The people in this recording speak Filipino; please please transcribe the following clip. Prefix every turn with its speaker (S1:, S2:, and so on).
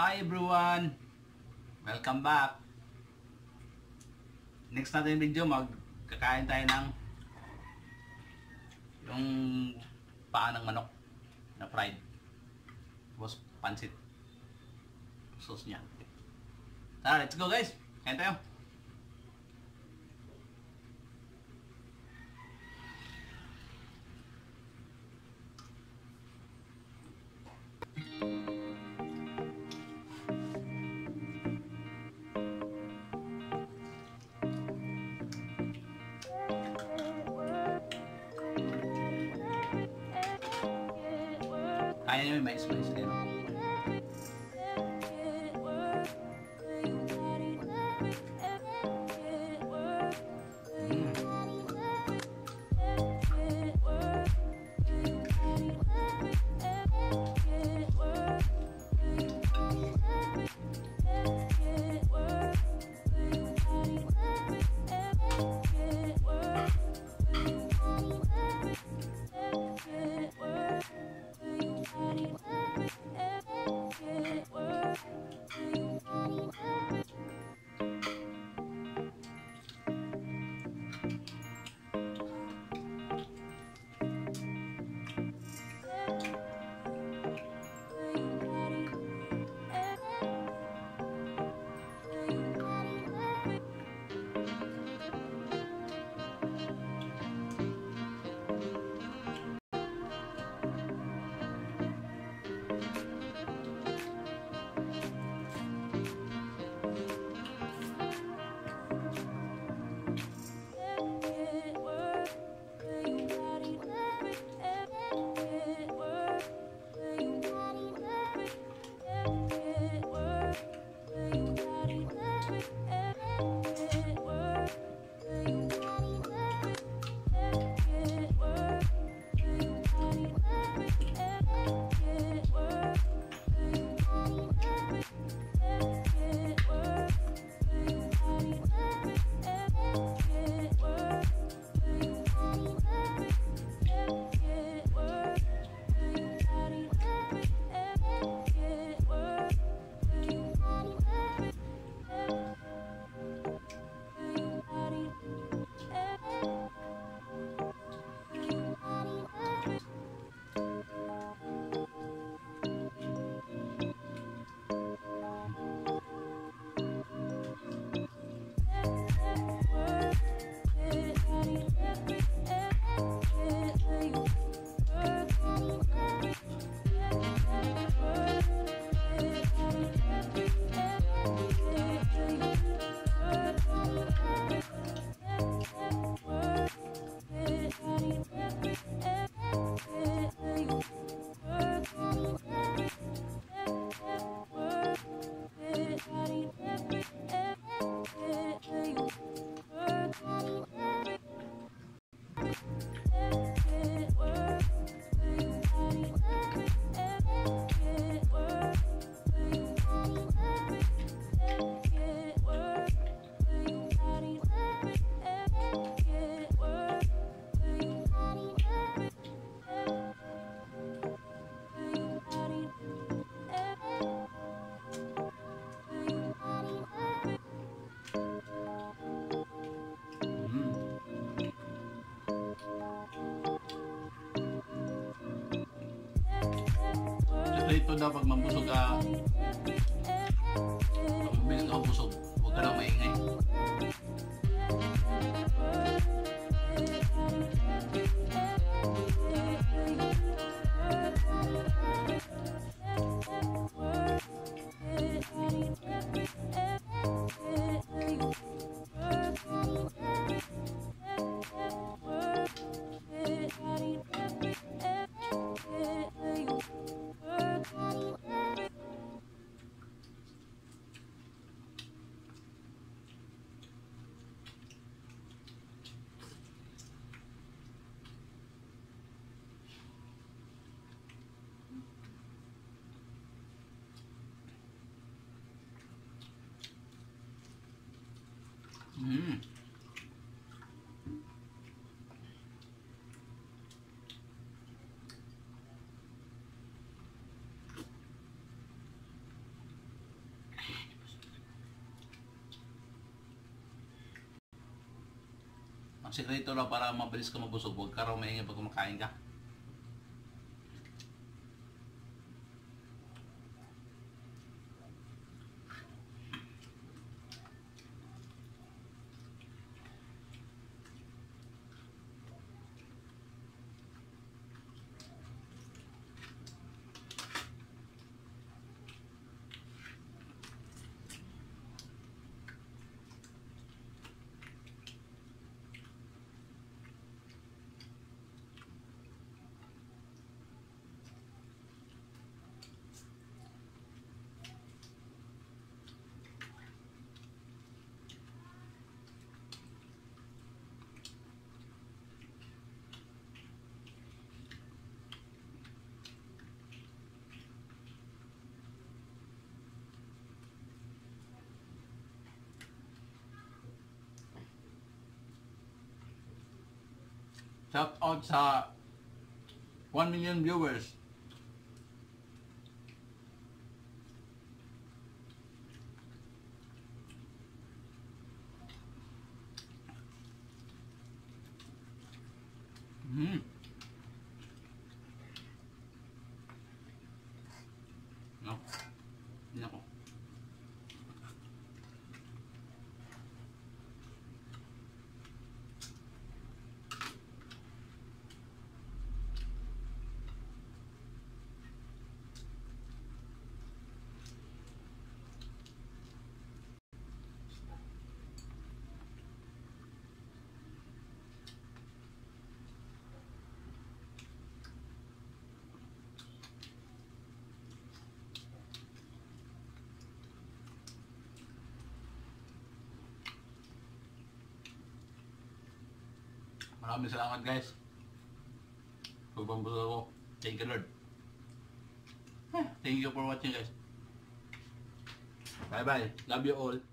S1: Hi everyone! Welcome back! Next natin video, magkakain tayo ng yung paa ng manok na fried. Tapos pansit. Sauce niya. Tara, let's go guys! Kain tayo! Anyway, MySpace, you know. Dito na pag mabusog ka. Mabilis ka mabusog. Huwag ka lang maingay. Thank you. Mm. Ang sekreto lang para mabilis ka mabusog, huwag ka raw maingay pag kumakain ka. Shout out sa 1 million viewers. Hmm. Maraming salamat guys. Pagbambuso ko. Thank you Lord. Thank you for watching guys. Bye bye. Love you all.